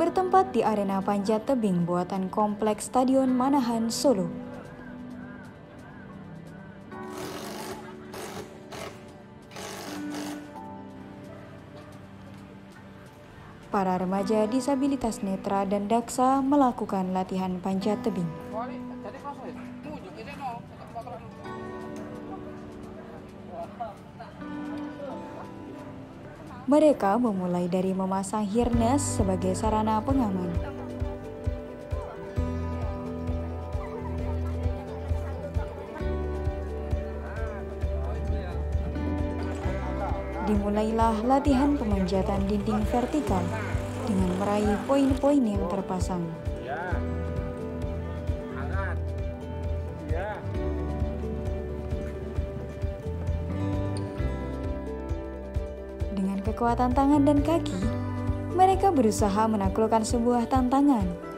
bertempat di arena panjat tebing buatan Kompleks Stadion Manahan, Solo. Para remaja disabilitas netra dan daksa melakukan latihan panjat tebing. Mereka memulai dari memasang harness sebagai sarana pengaman. Dimulailah latihan pemanjatan dinding vertikal dengan meraih poin-poin yang terpasang. Dengan kekuatan tangan dan kaki, mereka berusaha menaklukkan sebuah tantangan.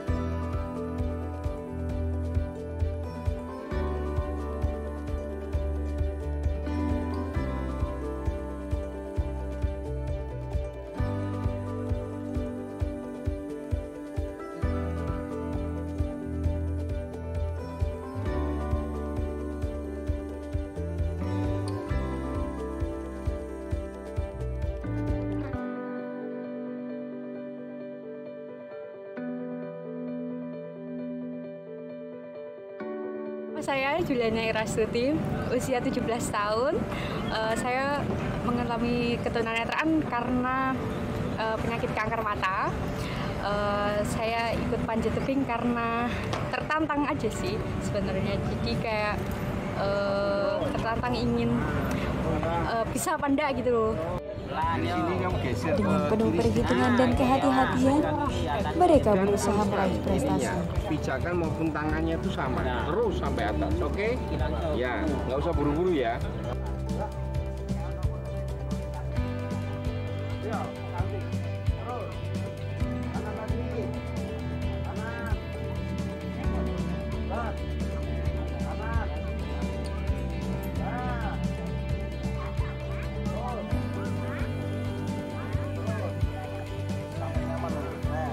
Saya Juliana Irastuti, usia 17 tahun. Uh, saya mengalami ketunanetraan karena uh, penyakit kanker mata. Uh, saya ikut panjat tebing karena tertantang aja sih sebenarnya. Jadi kayak uh, tertantang ingin uh, bisa apa enggak gitu loh. Dengan penuh perhitungan dan kehati-hatian, mereka berusaha meraih prestasi. Pijakan maupun tangannya itu sama, terus sampai atas, oke? Ya, nggak usah buru-buru ya.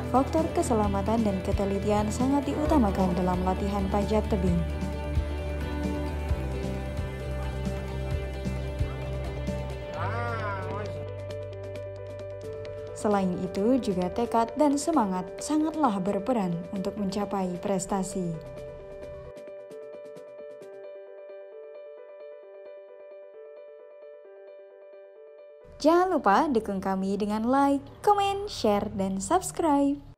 Faktor keselamatan dan ketelitian sangat diutamakan dalam latihan panjat tebing. Selain itu, juga tekad dan semangat sangatlah berperan untuk mencapai prestasi. Jangan lupa dukung kami dengan like, comment, share, dan subscribe.